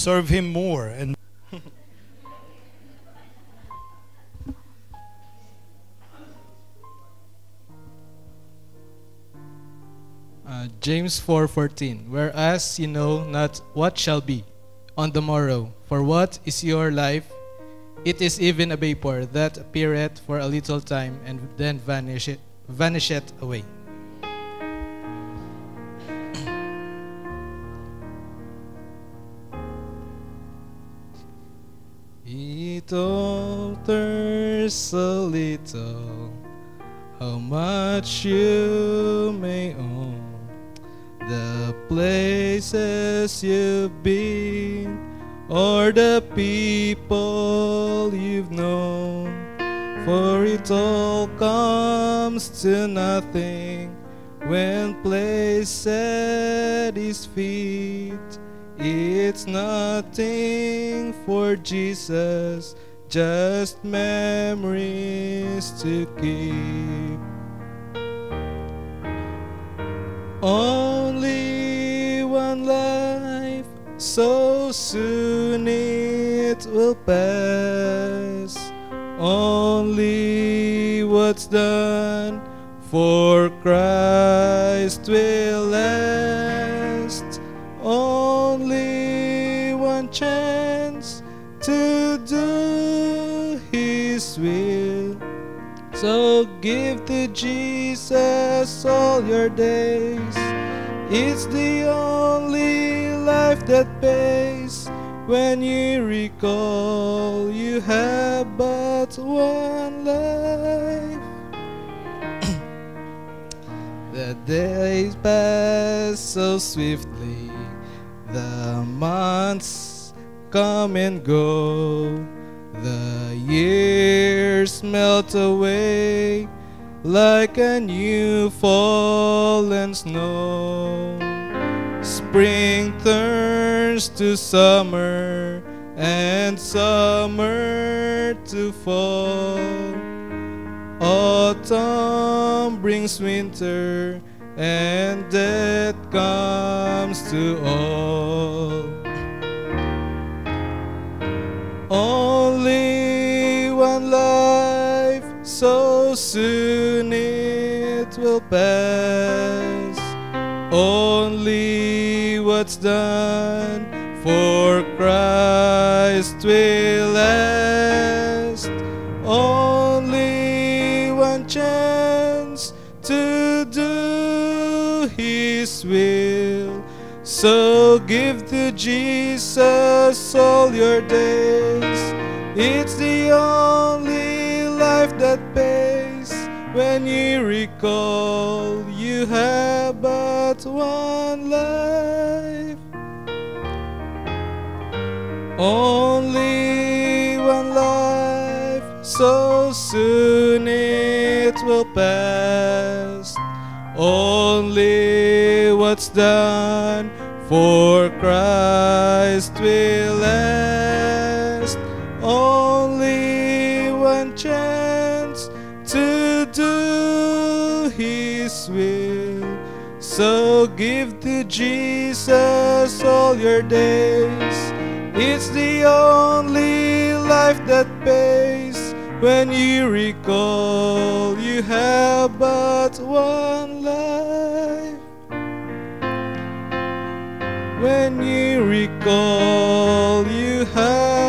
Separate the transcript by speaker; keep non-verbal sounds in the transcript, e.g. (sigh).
Speaker 1: serve Him more and (laughs)
Speaker 2: Uh, James 4:14 Whereas you know not what shall be on the morrow for what is your life? It is even a vapor that appeareth for a little time and then vanisheth vanisheth away It alters a little how much you may own the places you've been or the people you've known. For it all comes to nothing when placed at his feet it's nothing for Jesus just memories to keep only one life, so soon it will pass. Only what's done for Christ will last. Will. So give to Jesus all your days. It's the only life that pays. When you recall you have but one life. (coughs) the days pass so swiftly, the months come and go. The years melt away like a new fallen snow. Spring turns to summer and summer to fall. Autumn brings winter and death comes to all. So soon it will pass. Only what's done for Christ will last. Only one chance to do His will. So give to Jesus all your days. It's the only. When you recall you have but one life. Only one life, so soon it will pass. Only what's done for Christ will His will. So give to Jesus all your days. It's the only life that pays. When you recall you have but one life. When you recall you have